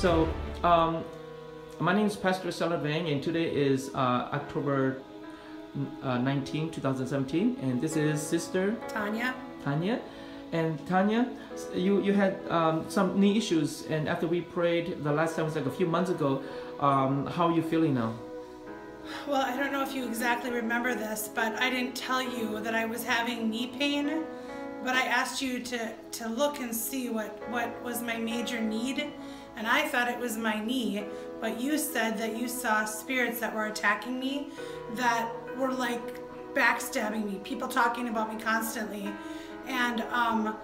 So, um, my name is Pastor Salad Vang, and today is uh, October uh, 19, 2017, and this is Sister Tanya. Tanya. And Tanya, you you had um, some knee issues, and after we prayed the last time was like a few months ago. Um, how are you feeling now? Well, I don't know if you exactly remember this, but I didn't tell you that I was having knee pain. But I asked you to, to look and see what, what was my major need. And I thought it was my knee, but you said that you saw spirits that were attacking me that were like backstabbing me, people talking about me constantly. And um,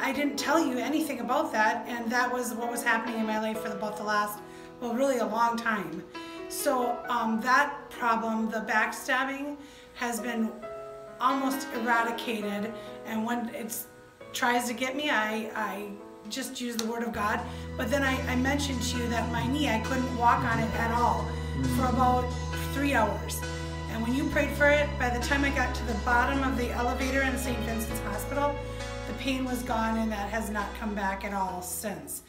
I didn't tell you anything about that, and that was what was happening in my life for about the last, well, really a long time. So um, that problem, the backstabbing, has been almost eradicated. And when it tries to get me, I, I just use the word of God. But then I, I mentioned to you that my knee, I couldn't walk on it at all for mm. about three hours. And when you prayed for it, by the time I got to the bottom of the elevator in St. Vincent's Hospital, the pain was gone and that has not come back at all since.